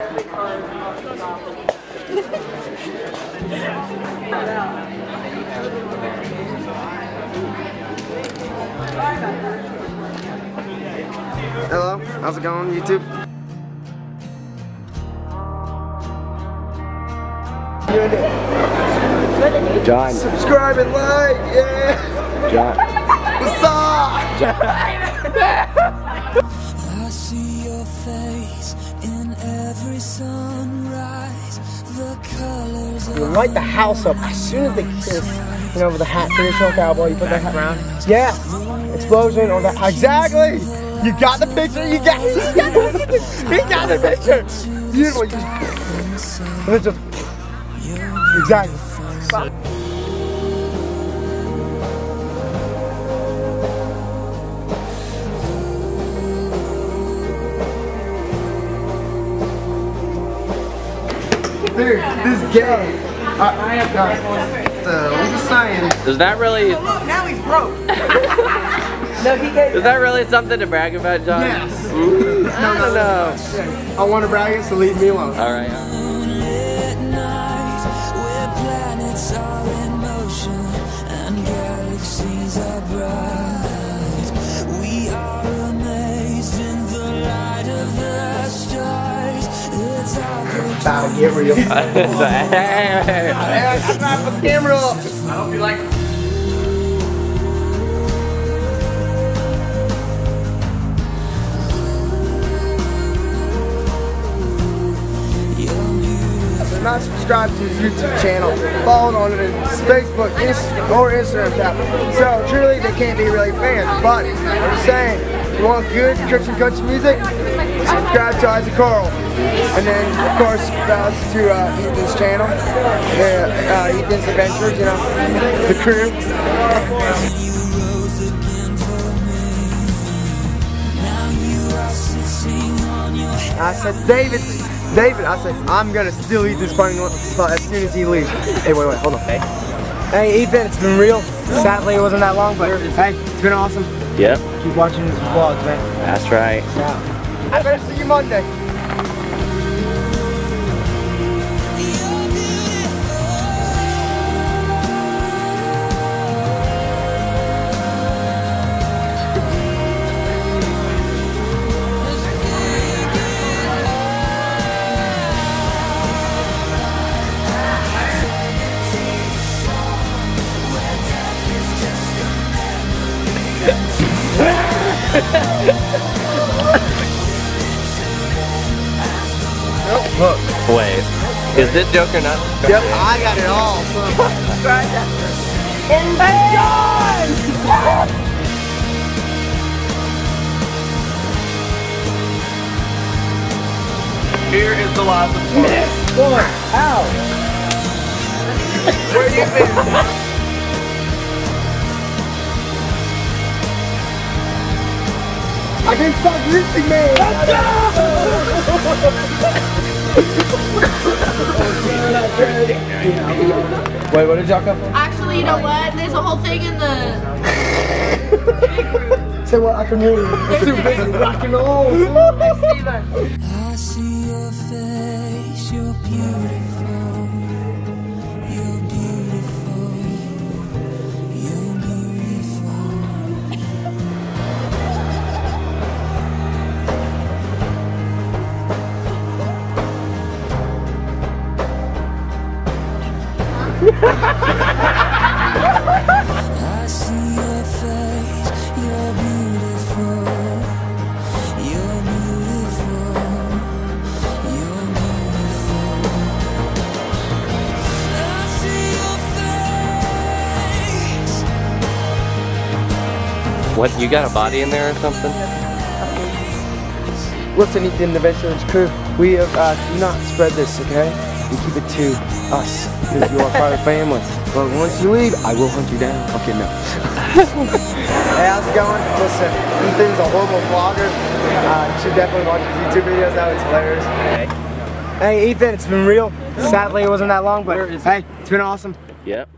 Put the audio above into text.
Hello, how's it going, YouTube? John. Subscribe and like, yeah! John. What's up? I see your face in every sunrise. The colors You light the house up as soon as they kiss. You know, with the hat, traditional cowboy. You put the hat around. Yeah, explosion or that. Exactly. You got the picture. You got. He got the picture. He got the picture. Beautiful. You just, and it's just exactly. Dude, this gay. Uh, uh, I'm just saying. Is that really? look Now he's broke. no, he gave. Is that really something to brag about, John? Yes. Mm, I don't know. I want to brag it, so leave me alone. All right. at our About to get real. hey, I got the camera up. I hope you like. Not subscribed to his YouTube channel, follow on his Facebook, Instagram, or Instagram account. So truly, they can't be really fans. But I'm saying, you want good Christian country music, subscribe to Isaac Carl. And then, of course, subscribe to uh, Ethan's channel, uh, uh, Ethan's Adventures, you know, the crew. you rose again for me. Now you are sitting on your I said, David, David, I said, I'm gonna still eat this parking spot as soon as he leaves. Hey, wait, wait, hold on. Hey. Hey, Ethan, it's been real. Sadly, it wasn't that long, but hey, it's been awesome. Yep, Keep watching these vlogs, man. that's right. Yeah. I better see you Monday. Wait, is this joke or not? Yep, I got it all. Here is the life of Mark. Where you been? I can't stop listening, man. Wait, what did y'all come for? Actually, you know what? There's a whole thing in the. Say what? I can hear you. There's Too busy rock and roll. I see your face, you're beautiful. I see your face, you're beautiful. You're beautiful. You're beautiful. I see your face. What? You got a body in there or something? Listen, Ethan, Adventurers crew, we have, uh, not spread this, okay? We keep it to us, because you are part of the family. But once you leave, I will hunt you down. Okay, no. hey, how's it going? Listen, Ethan's a horrible vlogger. Uh, you should definitely watch his YouTube videos out. It's hilarious. Hey, Ethan, it's been real. Sadly, it wasn't that long, but hey, it's been awesome. Yep.